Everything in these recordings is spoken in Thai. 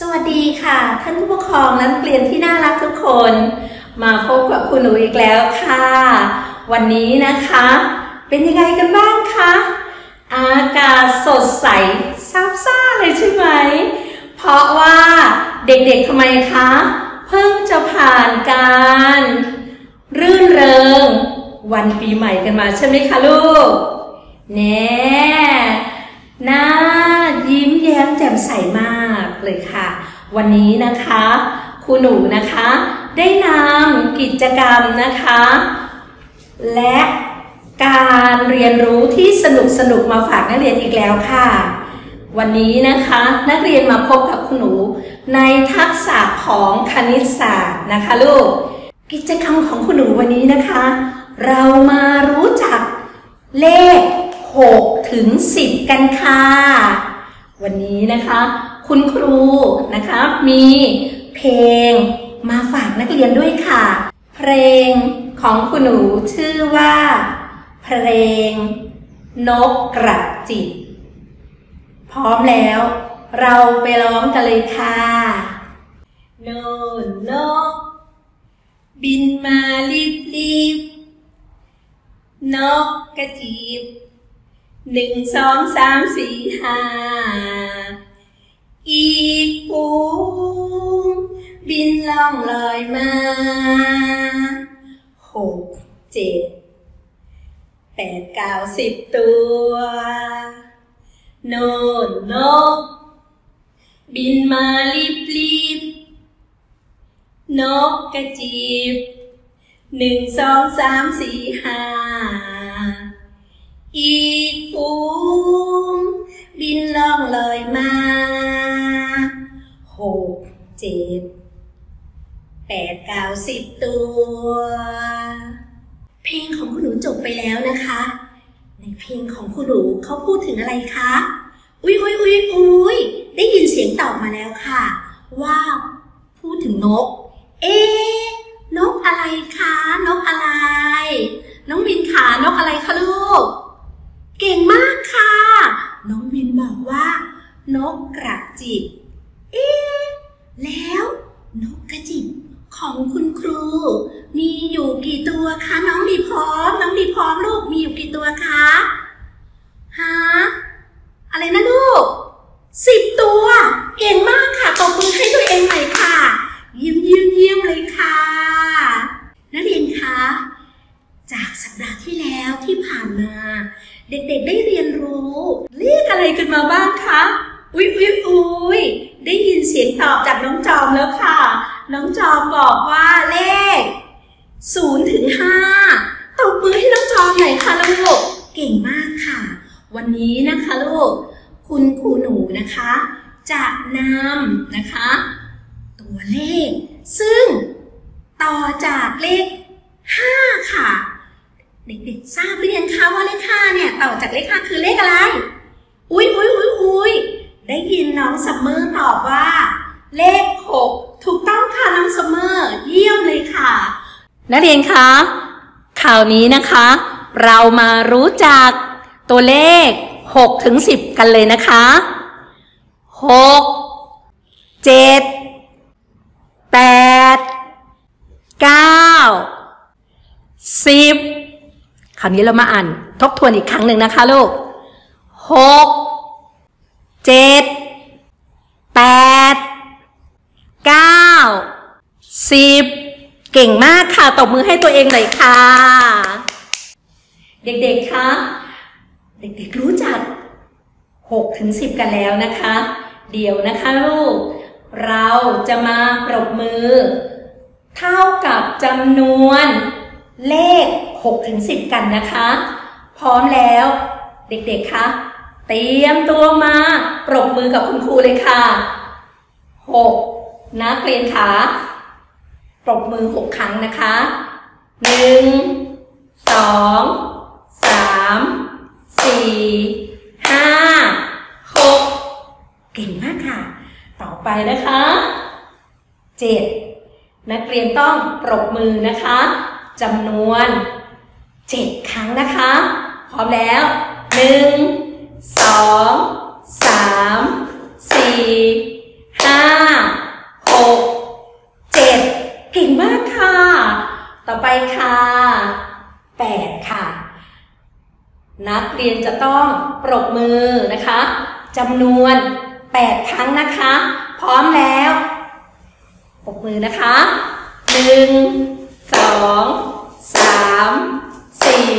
สวัสดีค่ะ ท่านผู้ปกครองและนักเรียนที่น่ารักทุกคน มาพบกับคุณหนูอีกแล้วค่ะ วันนี้นะคะ เป็นยังไงกันบ้างคะอากาศสดใสซาบซ่าเลยใช่ไหม เพราะว่าเด็กๆทำไมคะ เพิ่งจะผ่านการ รื่นเริง วันปีใหม่กันมาใช่ไหมคะลูกแน่หน้ายิ้มแย้มแจ่มใสมาก เลยค่ะ วันนี้นะคะครูหนูนะคะ ได้นำกิจกรรมนะคะ และการเรียนรู้ที่สนุกสนุกมาฝากนักเรียนอีกแล้วค่ะ วันนี้นะคะ นักเรียนมาพบกับคุณหนู ในทักษะของคณิตศาสตร์นะคะลูก กิจกรรมของคุณหนูวันนี้นะคะ เรามารู้จักเลข6ถึง 10 กันค่ะ วันนี้นะคะ คุณครูนะคะมีเพลงมาฝากนักเรียนด้วยค่ะ เพลงของคุณหนูชื่อว่า เพลง นกกระจิบพร้อมแล้ว เราไปร้องกันเลยค่ะโนนนก บินมารีบรีบนกกระจิบหนึ่งสองสามสี่ห้า อีกฟูงบินล่องลอยมาหกเจ็ดแปดเก้าสิบตัวโนนนก บินมารีบรีบนกกระจิบหนึ่งสองสามสี่ห้าอีกฟูงบินล่องลอยมา จ็ดแปดเก้าสิบตัว เพลงของคุณหนูจบไปแล้วนะคะ ในเพลงของคุณหนูเขาพูดถึงอะไรคะ อุ้ยอุ้ยอุ้ยอุ้ยได้ยินเสียงตอบมาแล้วค่ะ ว่าพูดถึงนก เอ๊นกอะไรคะ นกอะไร น้องวินขานกอะไรคะลูก เก่งมากค่ะ น้องวินบอกว่า นกกระจิบ เอ๊ นกกระจิบของคุณครู มีอยู่กี่ตัวคะน้องดีพร้อม น้องดีพร้อมลูกมีอยู่กี่ตัวคะฮะอะไรนะลูกสิบตัว เก่งมากค่ะตบมือให้ตัวเองหน่อยค่ะยี่ยมยี่ยมเยี่ยมเลยค่ะนักเรียนคะจากสัปดาห์ที่แล้วที่ผ่านมา เด็กๆได้เรียนรู้เลขอะไรกันมาบ้างคะ อุ๊ยอุ๊ยอุ๊ยได้ยินเสียงตอบจากน้องจอมแล้วค่ะ น้องจอมบอกว่าเลข0ถึง5ตบมือให้น้องจอมหน่อยค่ะลูก เก่งมากค่ะ วันนี้นะคะลูก คุณครูหนูนะคะ จะนำนะคะ ตัวเลข ซึ่งต่อจากเลข5ค่ะ เด็กๆทราบหรือยังคะว่าเลข5เนี่ย ต่อจากเลข5คือเลขอะไร อุ๊ยอุ๊ยอุ๊ยอุ๊ย ได้ยินน้องซัมเมอร์ตอบว่า เลข 6 ถูกต้องค่ะน้องซัมเมอร์ เยี่ยมเลยค่ะ นักเรียนคะคราวนี้นะคะ เรามารู้จักตัวเลข 6 ถึง 10 กันเลยนะคะ 6 7 8 9 10 คราวนี้เรามาอ่านทบทวนอีกครั้งหนึ่งนะคะลูก 6 7 8 9 10เก้าสิบเก่งมากค่ะ ตบมือให้ตัวเองหน่อยค่ะ เด็กๆ คะ เด็กๆ รู้จัก6ถึง10กันแล้วนะคะ เดี๋ยวนะคะลูก เราจะมาปรบมือ เท่ากับจำนวนเลข6ถึง10กันนะคะ พร้อมแล้ว เด็กๆ คะ เตรียมตัวมาปรบมือกับคุณครูเลยค่ะ 6 นักเรียนคะปรบมือ 6 ครั้งนะคะ 1 2 3 4 5 6 เก่งมากค่ะ ต่อไปนะคะ 7 นักเรียนต้องปรบมือนะคะจำนวน 7 ครั้งนะคะ พร้อมแล้ว 1 สองสามสี่ห้าหกเจ็ดเก่งมากค่ะ ต่อไปค่ะแปดค่ะ นักเรียนจะต้องปรบมือนะคะจำนวนแปดครั้งนะคะ พร้อมแล้วปรบมือนะคะหนึ่งสองสามสี่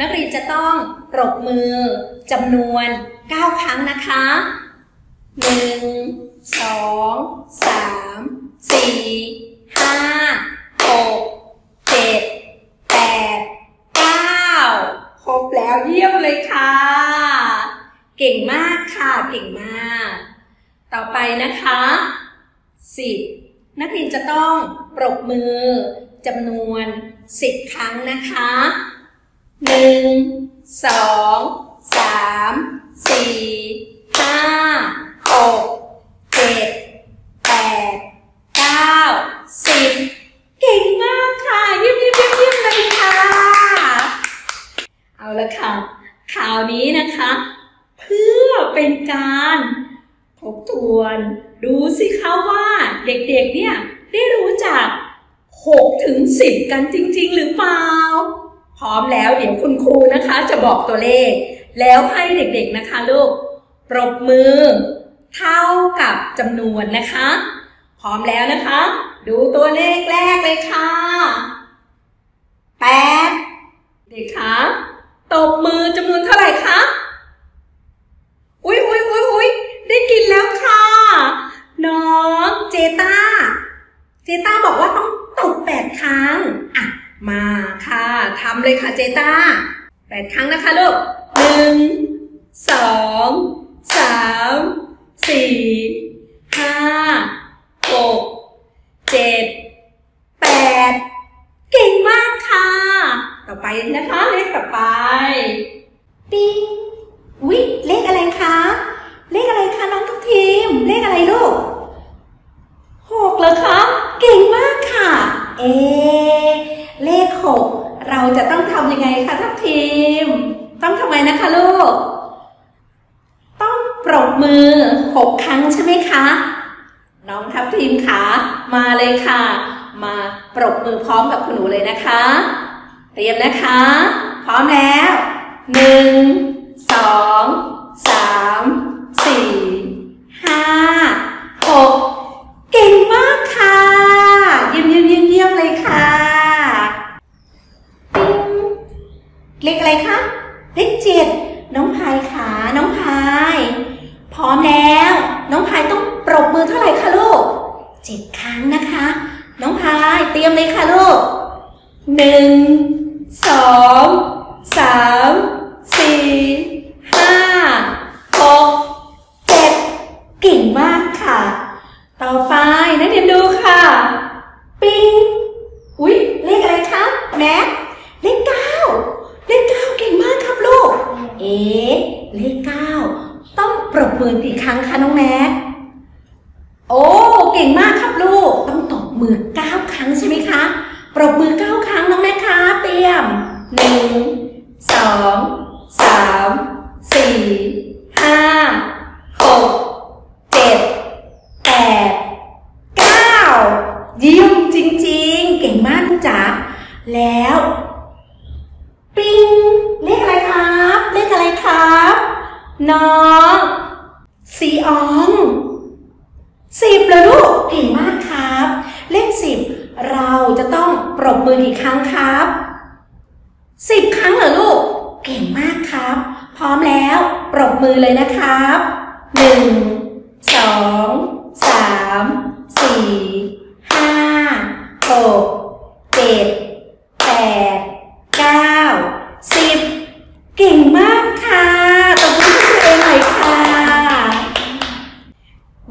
นักเรียนจะต้องปรบมือจำนวนเก้าครั้งนะคะหนึ่งสองสามสี่ห้าหกเจ็ดแปดเก้าครบแล้วเยี่ยมเลยค่ะ เก่งมากค่ะ เก่งมาก ต่อไปนะคะสิบนักเรียนจะต้องปรบมือจำนวนสิบครั้งนะคะ หนึ่งสองสามสี่ห้าหกเจ็ดแปดเก้าสิบเก่งมากค่ะยี่ยมยี่ยมยี่ยมยี่ยมเลยค่ะ เอาละค่ะ ข่าวนี้นะคะ เพื่อเป็นการทบทวนดูสิคะว่าเด็กๆเนี่ยได้รู้จัก 6 ถึง 10 กันจริง ๆ หรือเปล่า พร้อมแล้วเดี๋ยวคุณครูนะคะจะบอกตัวเลข แล้วให้เด็กๆนะคะลูกปรบมือ เท่ากับจำนวนนะคะ พร้อมแล้วนะคะ ดูตัวเลขแรกเลยค่ะแปดเด็กคะตบมือจำนวนเท่าไหร่คะอุ๊ยอุ๊ยอุ๊ยอุ๊ยได้กินแล้วค่ะ น้องเจต้าเจต้าบอกว่าต้องตบแปดครั้งอะ มาค่ะทำเลยค่ะเจต้าแปดครั้งนะคะลูกหนึ่งสองสามสี่ห้าหกเจ็ดแปดเก่งมากค่ะ ต่อไปนะคะเลขต่อไปปิ๊งวิเลขอะไรคะ เลขอะไรคะน้องทุกทีม เลขอะไรลูกำยังไงคะทุกทีม ต้องทำไมนะคะลูก ต้องปรบมือหกครั้งใช่ไหมคะ น้องทัพทีมคะมาเลยค่ะ มาปรบมือพร้อมกับคุณหนูเลยนะคะ เตรียมนะคะ พร้อมแล้วหนึ่งสองสามสี่ห้าหกเก่งมากค่ะ เยี่ยมเยี่ยมเยี่ยมเยี่ยมเลยค่ะปิ๊งเลขอะไรคะเลขเจ็ดน้องพายขาน้องพาย พร้อมแล้ว น้องพายต้องปรบมือเท่าไหร่คะลูกเจ็ดครั้งนะคะ น้องพายเตรียมเลยค่ะลูก หนึ่งสองสามสี่ห้าหกเจ็ดเก่งมากค่ะ ต่อไปนักเรียนดูค่ะ ปิงอุ๊ย เลขอะไรคะแม็กเลขเก้าเลขเก้าเก่งมากครับลูก เอ๊เลขเก้าต้องปรบมือกี่ครั้งคะน้องแม็กโอ้เก่งมากครับลูก ต้องตบมือเก้าครั้งใช่ไหมคะ ปรบมือเก้าครั้งน้องแม็กคะเตรียมหนึ่งสองสามสี่ห้าหกเจ็ดแปดเก้าเยี่ยมจริงๆ เก่งมากลูกจ๋า แล้ว ปิงเลขอะไรครับ เลขอะไรครับ น้องสีอองสิบเลยลูกเก่งมากครับ เลขสิบเราจะต้องปรบมือกี่ครั้งครับสิบครั้งเหรอลูก เก่งมากครับ พร้อมแล้วปรบมือเลยนะครับหนึ่งสองสามสี่ห้าหกเจ็ด ดเก้าสิบเก่งมากค่ะตบมือให้ตัวเองหน่อยค่ะ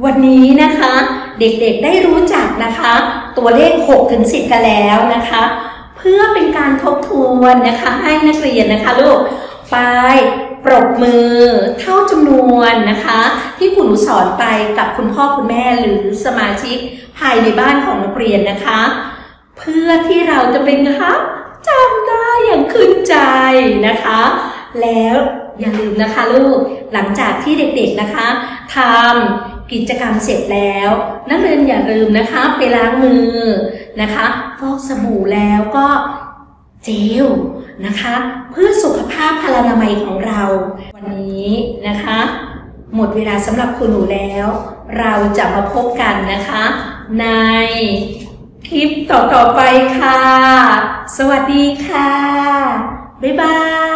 วันนี้นะคะ เด็กๆได้รู้จักนะคะ ตัวเลข6ถึง10 กันแล้วนะคะ เพื่อเป็นการทบทวนนะคะให้นักเรียนนะคะลูกไปปรบมือเท่าจำนวนนะคะ ที่คุณหนูสอนไปกับคุณพ่อคุณแม่หรือสมาชิกภายในบ้านของนักเรียนนะคะ เพื่อที่เราจะเป็นนะคะ จำได้อย่างขึ้นใจนะคะ แล้วอย่าลืมนะคะลูก หลังจากที่เด็กๆนะคะทำกิจกรรมเสร็จแล้ว นักเรียนอย่าลืมนะคะ ไปล้างมือนะคะฟอกสบู่แล้วก็เจลนะคะ เพื่อสุขภาพพลานามัยของเรา วันนี้นะคะ หมดเวลาสำหรับคุณหนูแล้ว เราจะมาพบกันนะคะ ใน คลิปต่อๆไปค่ะ สวัสดีค่ะ บ๊ายบาย